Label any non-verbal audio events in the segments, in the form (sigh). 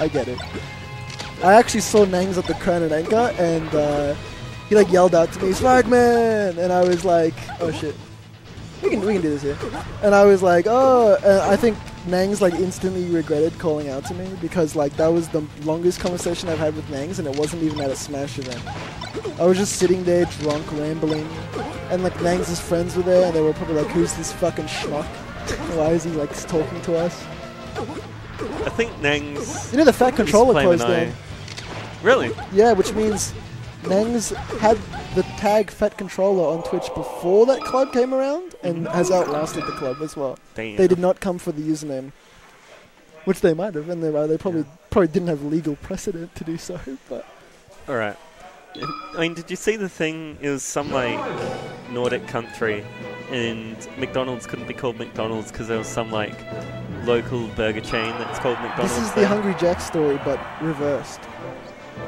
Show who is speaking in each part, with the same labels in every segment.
Speaker 1: I get it. I actually saw Nangs at the Crown and Anchor, and uh, he like yelled out to me, "Swagman!" and I was like, "Oh shit." We can, we can do this here. And I was like, oh, uh, I think Nangs like instantly regretted calling out to me because like that was the longest conversation I've had with Nangs and it wasn't even at a Smash event. I was just sitting there drunk, rambling, and like Nangs' friends were there and they were probably like, who's this fucking schmuck? Why is he like talking to us?
Speaker 2: I think Neng's.
Speaker 1: You know the fat controller closed down.
Speaker 2: Really?
Speaker 1: Yeah, which means Neng's had the tag Fat Controller on Twitch before that club came around and has outlasted the club as well.
Speaker 2: Damn.
Speaker 1: They did not come for the username, which they might have, and they, they probably probably didn't have legal precedent to do so. (laughs) But
Speaker 2: All right. I mean, did you see the thing? It was some like Nordic country, and McDonald's couldn't be called McDonald's because there was some like local burger chain that's called McDonald's.
Speaker 1: this is the. Hungry Jack story, but reversed.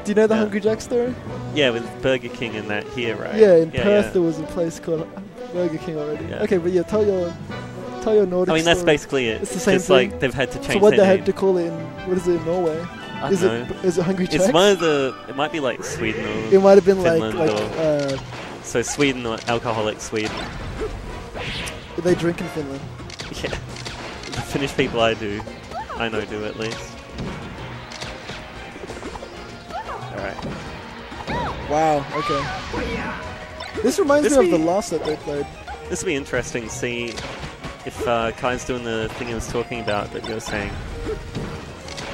Speaker 1: Do you know the
Speaker 2: Yeah.
Speaker 1: Hungry Jack story?
Speaker 2: Yeah, with Burger King and that here, right?
Speaker 1: Yeah, in
Speaker 2: yeah,
Speaker 1: Perth
Speaker 2: yeah.
Speaker 1: there was a place called Burger King already.
Speaker 2: Yeah.
Speaker 1: Okay, but yeah, tell your tell your Nordic.
Speaker 2: I mean, that's
Speaker 1: story.
Speaker 2: basically it.
Speaker 1: It's the same
Speaker 2: Just
Speaker 1: thing.
Speaker 2: like they've had to change
Speaker 1: So what they
Speaker 2: name.
Speaker 1: had to call it in what is it in Norway?
Speaker 2: I
Speaker 1: Is
Speaker 2: don't
Speaker 1: it
Speaker 2: know.
Speaker 1: is it Hungry Jack?
Speaker 2: It's one of the. It might be like Sweden or
Speaker 1: It might have been like
Speaker 2: Finland
Speaker 1: like
Speaker 2: or-
Speaker 1: uh,
Speaker 2: so Sweden or alcoholic Sweden.
Speaker 1: they drink in Finland. (laughs)
Speaker 2: Yeah, the Finnish people I do, I know do at least. All right.
Speaker 1: Wow. Okay. This reminds
Speaker 2: This
Speaker 1: me of the
Speaker 2: be-
Speaker 1: last set they played.
Speaker 2: This will be interesting to see if uh, Kai's doing the thing he was talking about that you were saying.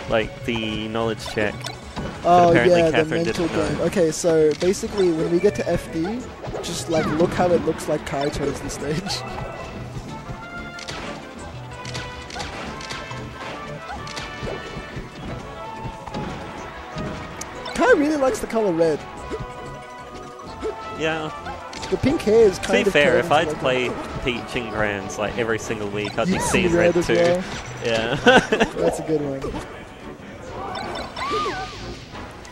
Speaker 2: Like the knowledge check.
Speaker 1: Oh yeah, the mental game. Okay, so basically when we get to FD, just like look how it looks like Kai chose the stage. (laughs) really likes the color red.
Speaker 2: Yeah.
Speaker 1: The pink hair is kind To
Speaker 2: be
Speaker 1: of
Speaker 2: fair, if I had
Speaker 1: into
Speaker 2: to
Speaker 1: like
Speaker 2: play Peach in Grands like every single week, I'd be seeing
Speaker 1: red
Speaker 2: red, too.
Speaker 1: well.
Speaker 2: Yeah. (laughs)
Speaker 1: That's a good one.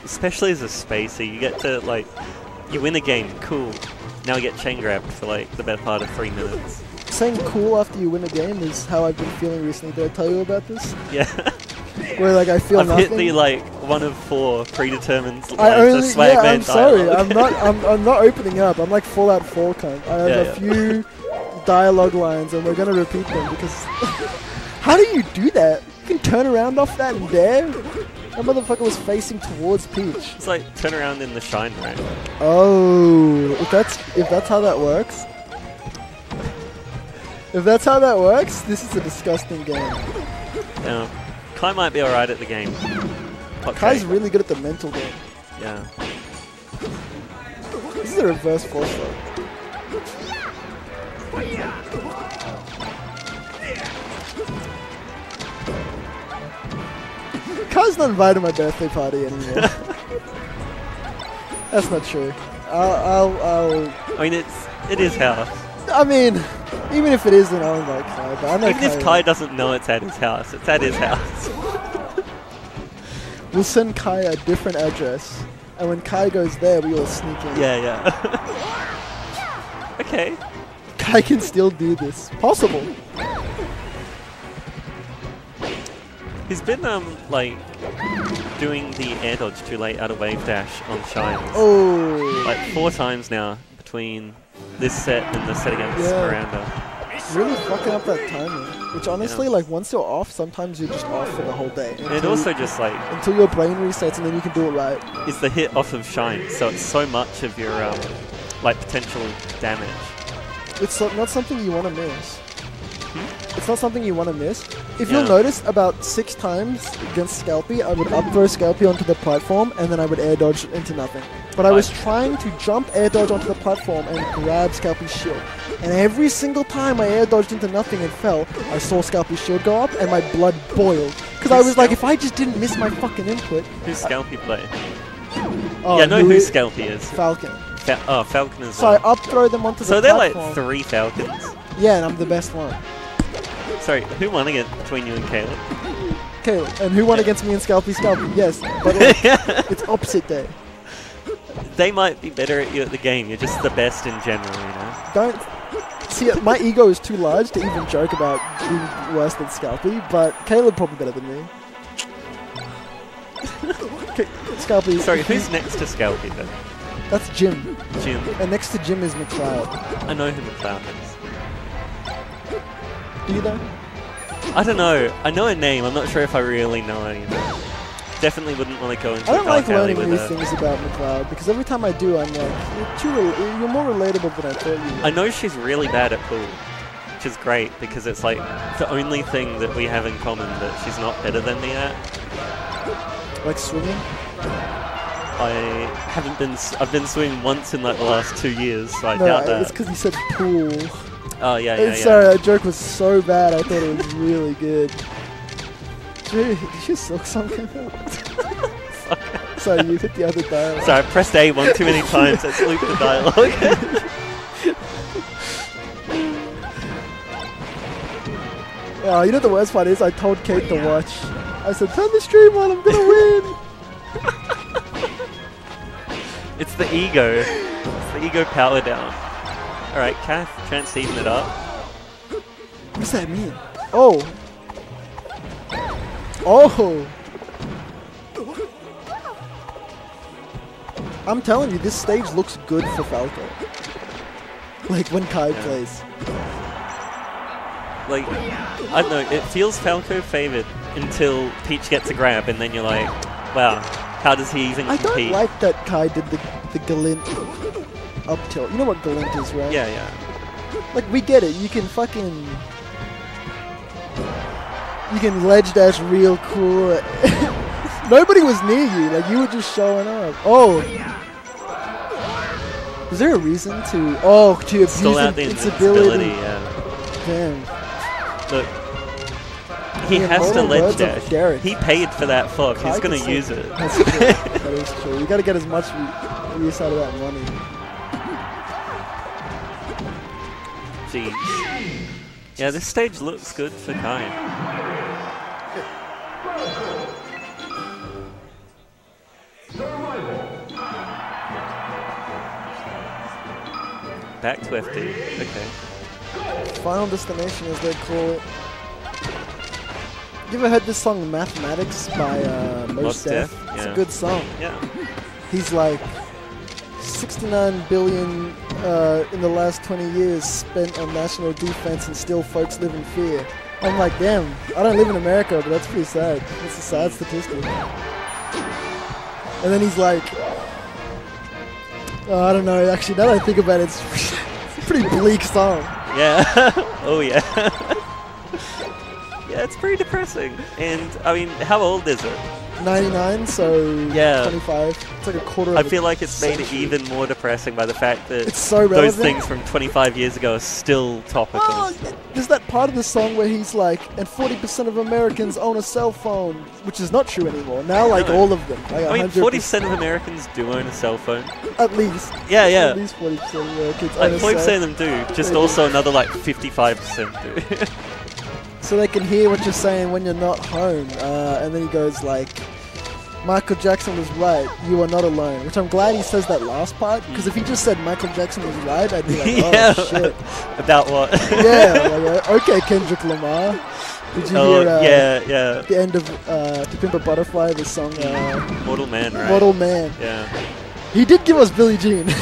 Speaker 2: Especially as a spacey, you get to like, you win a game, cool. Now I get chain grabbed for like the better part of three minutes.
Speaker 1: Saying cool after you win a game is how I've been feeling recently. Did I tell you about this?
Speaker 2: Yeah. (laughs)
Speaker 1: Where like I feel
Speaker 2: I've
Speaker 1: nothing.
Speaker 2: hit the like one of four predetermined lines
Speaker 1: I
Speaker 2: of
Speaker 1: only, yeah, I'm sorry.
Speaker 2: dialogue.
Speaker 1: I'm not. I'm, I'm not opening up. I'm like Fallout 4 kind. I have
Speaker 2: Yeah,
Speaker 1: a
Speaker 2: yeah.
Speaker 1: few dialogue lines, and we're gonna repeat them because. (laughs) how do you do that? You can turn around off that and dare. That motherfucker was facing towards Peach.
Speaker 2: It's like turn around in the shine right?
Speaker 1: Oh, if that's if that's how that works. If that's how that works, this is a disgusting game.
Speaker 2: Yeah. Kai might be alright at the game. Hot
Speaker 1: Kai's really good at the mental game.
Speaker 2: Yeah.
Speaker 1: This is a reverse force throw. Kai's not invited to my birthday party anymore. (laughs) That's not true. I'll, I'll, I'll,
Speaker 2: I mean, it's it is house.
Speaker 1: I mean, even if it isn't, I'll invite Kai. But I know
Speaker 2: Even if
Speaker 1: Kai.
Speaker 2: Kai doesn't know it's at his house, it's at his (laughs) house.
Speaker 1: We'll send Kai a different address, and when Kai goes there, we all sneak in.
Speaker 2: yeah, yeah. (laughs) okay.
Speaker 1: Kai can still do this. Possible.
Speaker 2: He's been um like doing the air dodge too late out of wave dash on shines
Speaker 1: Oh,
Speaker 2: like four times now between this set and the set against
Speaker 1: Yeah.
Speaker 2: Miranda.
Speaker 1: really fucking up that timing. Which honestly,
Speaker 2: Yeah.
Speaker 1: like once you're off, sometimes you're just off for the whole day.
Speaker 2: And it also just like
Speaker 1: until your brain resets, and then you can do it right.
Speaker 2: It's the hit off of shine, so it's so much of your um like potential damage.
Speaker 1: It's not something you want to miss. It's not something you want to miss. If
Speaker 2: Yeah.
Speaker 1: you'll notice, about six times against Scalpy, I would up throw Scalpy onto the platform, and then I would air dodge into nothing. But I was trying to jump air dodge onto the platform and grab Scalpy's shield. And every single time I air dodged into nothing and fell, I saw Scalpy's shield go up, and my blood boiled. Because I
Speaker 2: Who's
Speaker 1: was like, if I just didn't miss my fucking input.
Speaker 2: Who's Scalpy play?
Speaker 1: Oh,
Speaker 2: yeah, I know
Speaker 1: who
Speaker 2: who
Speaker 1: is-
Speaker 2: Scalpy is.
Speaker 1: Falcon.
Speaker 2: Fa- oh, Falcon is.
Speaker 1: So I up throw them onto
Speaker 2: So
Speaker 1: the So
Speaker 2: they're like three Falcons.
Speaker 1: Yeah, and I'm the best one.
Speaker 2: Sorry, who won again between you and Caleb?
Speaker 1: Caleb. and who won against me and Scalpy? Scalpy, yes. But (laughs) like, it's opposite day.
Speaker 2: they might be better at you at the game. You're just the best in general, you know.
Speaker 1: Don't (laughs) see. My ego is too large to even joke about being worse than Scalpy, but Caleb probably better than me. (laughs) Scalpy.
Speaker 2: Sorry, who's next to Scalpy then?
Speaker 1: That's Jim.
Speaker 2: Jim.
Speaker 1: And next to Jim is McLeod.
Speaker 2: I know who McLeod is.
Speaker 1: Do you know?
Speaker 2: I don't know. I know a name. I'm not sure if I really know her. Definitely wouldn't want to go into
Speaker 1: I don't like learning new things about McLeod because every time I do, I'm like, you're, you're more relatable than I thought you were.
Speaker 2: I know she's really bad at pool, which is great because it's like the only thing that we have in common that she's not better than me at.
Speaker 1: Like swimming?
Speaker 2: I haven't been. I've been swimming once in like the last two years, so I
Speaker 1: no,
Speaker 2: doubt
Speaker 1: it's because you said pool.
Speaker 2: Oh yeah, yeah, yeah.
Speaker 1: Sorry, that joke was so bad. I thought it was really good. Did you, you silk something? Sorry, you hit the other dial.
Speaker 2: Sorry, I pressed A one too many times. Let's loop the dialogue. (laughs)
Speaker 1: Oh, you know the worst part is I told Kate to watch. I said, turn the stream on, I'm gonna win. (laughs)
Speaker 2: it's the ego. It's the ego power down. All right, Kath, to even it up.
Speaker 1: What's that mean? Oh. Oh. I'm telling you, this stage looks good for Falco. Like when Kai
Speaker 2: Yeah.
Speaker 1: plays.
Speaker 2: Like, I don't know. It feels Falco favored until Peach gets a grab, and then you're like, wow, how does he even
Speaker 1: I don't like that Kai did the, the Galint up tilt. You know what Galint is, right?
Speaker 2: yeah, yeah.
Speaker 1: Like, we get it. You can fucking. You can ledge dash real cool. (laughs) Nobody was near you. Like, you were just showing up. Oh. Is there a reason to. Oh, to abuse
Speaker 2: Stall out the
Speaker 1: its
Speaker 2: invincibility.
Speaker 1: ability?
Speaker 2: Yeah.
Speaker 1: Damn.
Speaker 2: Look, he has to ledge dash. He paid for that
Speaker 1: fuck.
Speaker 2: He's gonna use it.
Speaker 1: That's true. (laughs) that is true. You gotta get as much use out of that money.
Speaker 2: Jeez. Yeah, this stage looks good for Kai. Back to FD. Okay.
Speaker 1: Final destination, as they call it. You ever heard this song "Mathematics" by uh, Mos
Speaker 2: Mos
Speaker 1: Def?
Speaker 2: Def?
Speaker 1: It's
Speaker 2: Yeah.
Speaker 1: a good song.
Speaker 2: Yeah.
Speaker 1: He's like 69 billion uh, in the last 20 years spent on national defense, and still folks live in fear. I'm like, damn. I don't live in America, but that's pretty sad. That's a sad statistic. And then he's like, oh, I don't know. Actually, now that I think about it, it's, it's (laughs) a pretty bleak song.
Speaker 2: Yeah. (laughs) oh yeah. (laughs) yeah, it's pretty depressing. And I mean, how old is it?
Speaker 1: 99, so
Speaker 2: Yeah.
Speaker 1: 25. It's like a quarter of
Speaker 2: I feel like it's made it even more depressing by the fact that
Speaker 1: It's so
Speaker 2: those things from 25 years ago are still topical.
Speaker 1: Oh, there's that part of the song where he's like, and 40% of Americans own a cell phone, which is not true anymore. Now, like all of them. Like
Speaker 2: I mean, 40% of Americans do own a cell phone.
Speaker 1: At least.
Speaker 2: Yeah, yeah.
Speaker 1: At least 40% of Americans
Speaker 2: Like
Speaker 1: own a
Speaker 2: 40% of them do. Just also another like 55% do. (laughs)
Speaker 1: So they can hear what you're saying when you're not home. Uh, and then he goes like, Michael Jackson was right. You are not alone. Which I'm glad he says that last part, because if he just said Michael Jackson was right, I'd be like, (laughs) oh
Speaker 2: yeah.
Speaker 1: shit. (laughs)
Speaker 2: About what?
Speaker 1: yeah, like, uh, okay, Kendrick Lamar. Did you
Speaker 2: oh,
Speaker 1: hear uh,
Speaker 2: yeah, yeah.
Speaker 1: the end of uh, To Pimp a Butterfly, the song uh,
Speaker 2: Mortal Man, right?
Speaker 1: Model Man?
Speaker 2: Yeah.
Speaker 1: He did give us Billie Jean. (laughs)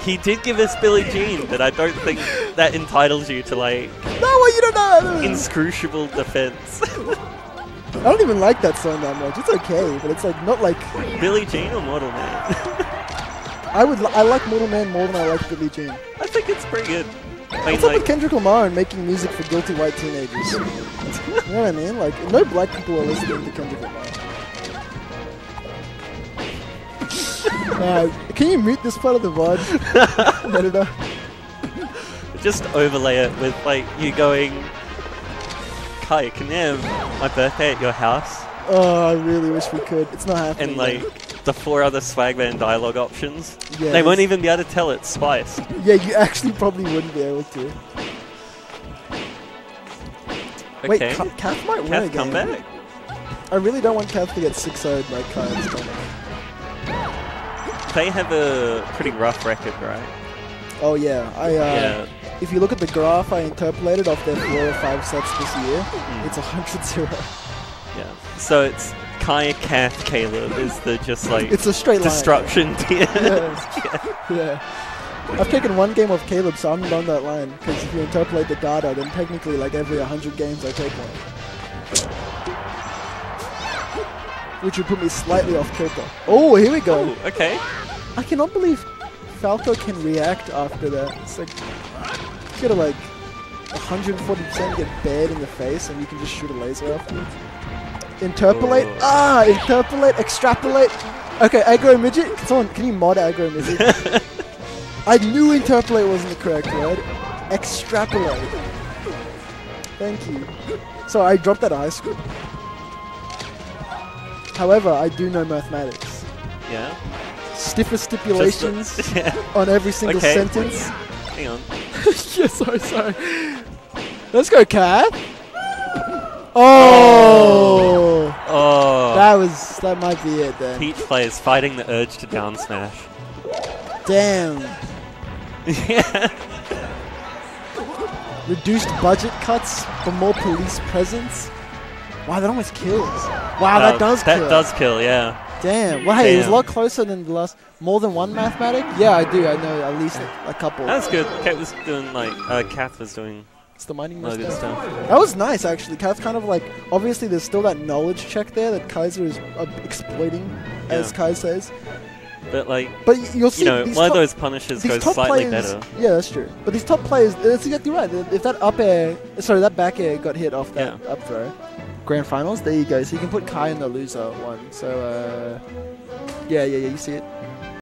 Speaker 2: He did give us Billie Jean, but I don't think that entitles you to like
Speaker 1: well, you don't know.
Speaker 2: inscrutable defense.
Speaker 1: I don't even like that song that much. It's okay, but it's like not like
Speaker 2: Billie Jean or Mortal Man?
Speaker 1: I would. Li- I like Mortal Man more than I like Billie Jean.
Speaker 2: I think it's pretty good. I mean,
Speaker 1: What's up with
Speaker 2: like,
Speaker 1: Kendrick Lamar and making music for guilty white teenagers? (laughs) you know what I mean? Like, no black people are listening to Kendrick Lamar. Uh, can you mute this part of the VOD, (laughs) editor?
Speaker 2: just overlay it with like you going, Kai, can you have my birthday at your house?
Speaker 1: Oh, I really wish we could. It's not happening.
Speaker 2: And like the four other Swagman dialogue options.
Speaker 1: Yeah,
Speaker 2: they won't even be able to tell it's spiced.
Speaker 1: yeah, you actually probably wouldn't be able to. Wait,
Speaker 2: Okay.
Speaker 1: Ka- Kath might win
Speaker 2: Kath
Speaker 1: again.
Speaker 2: come back.
Speaker 1: I really don't want Kath to get 6 0'd by Kai this time.
Speaker 2: They have a pretty rough record, right?
Speaker 1: Oh yeah, I. Uh,
Speaker 2: yeah.
Speaker 1: If you look at the graph I interpolated off their four or five sets this year,
Speaker 2: Mm.
Speaker 1: it's a hundred zero.
Speaker 2: Yeah. So it's Kai, Kath, Caleb is the just like
Speaker 1: It's a straight line.
Speaker 2: destruction tier.
Speaker 1: Yeah. (laughs) yeah. I've taken one game of Caleb, so I'm on that line. Because if you interpolate the data, then technically, like every 100 games, I take one. Which would put me slightly off kilter. Oh, here we go.
Speaker 2: Oh, okay.
Speaker 1: I cannot believe Falco can react after that. It's like, you gotta like 140% get bared in the face and you can just shoot a laser afterwards. Interpolate.
Speaker 2: Oh.
Speaker 1: Ah, interpolate, extrapolate. Okay, aggro midget. Someone, can you mod aggro midget? (laughs) I knew interpolate wasn't the correct word. Extrapolate. Thank you. So I dropped that ice school. However, I do know mathematics.
Speaker 2: Yeah.
Speaker 1: Stiffer stipulations
Speaker 2: the- (laughs) yeah.
Speaker 1: on every single
Speaker 2: Okay.
Speaker 1: sentence.
Speaker 2: Hang on. (laughs)
Speaker 1: yeah, sorry, sorry. Let's go, Cat. Oh!
Speaker 2: oh, Oh.
Speaker 1: that was that might be it then.
Speaker 2: Peach players fighting the urge to down smash.
Speaker 1: Damn.
Speaker 2: yeah. (laughs)
Speaker 1: Reduced budget cuts for more police presence. Wow, that almost kills. Wow, that
Speaker 2: Uh,
Speaker 1: does
Speaker 2: That
Speaker 1: kill.
Speaker 2: does kill, yeah.
Speaker 1: Damn. Well, hey, it's a lot closer than the last. More than one mathematic? Yeah, I do. I know at least a, a couple.
Speaker 2: That's good. Kat was doing like, uh, Kath was doing
Speaker 1: It's the mining
Speaker 2: a lot of good
Speaker 1: mustache.
Speaker 2: stuff.
Speaker 1: That was nice, actually. Kath's kind of like obviously there's still that knowledge check there that Kaiza is uh, exploiting, as
Speaker 2: Yeah.
Speaker 1: Kai says.
Speaker 2: But like,
Speaker 1: But you'll see
Speaker 2: you know,
Speaker 1: these
Speaker 2: one of those punishes
Speaker 1: these
Speaker 2: goes slightly
Speaker 1: players,
Speaker 2: better.
Speaker 1: Yeah, that's true. But these top players, that's exactly right. If that up air, sorry, that back air got hit off that
Speaker 2: Yeah.
Speaker 1: up throw, grand finals. There you go. So you can put Kai in the loser one. So uh, yeah, yeah, yeah. You see it.